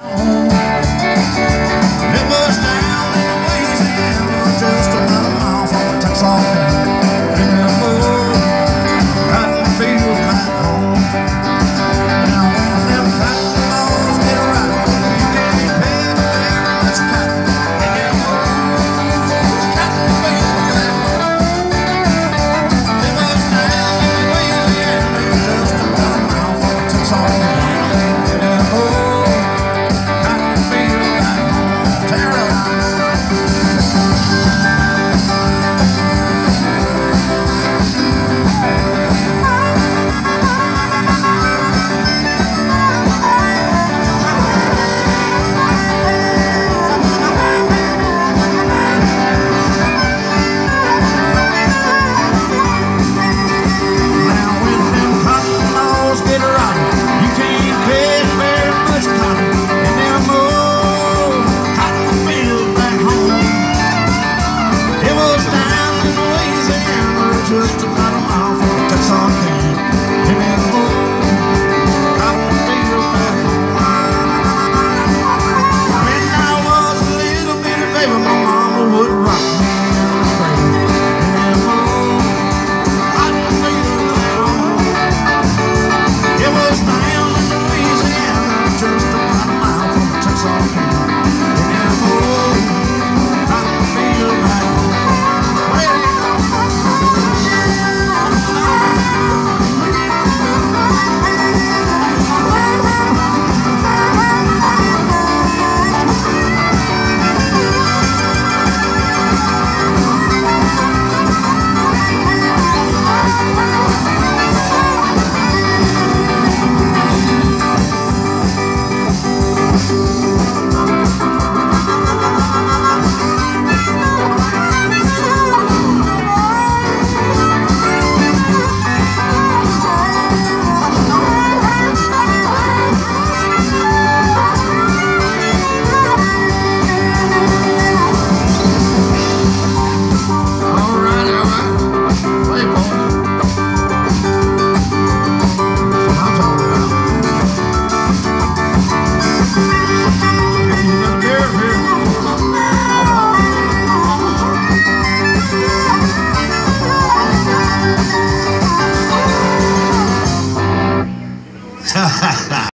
Home just about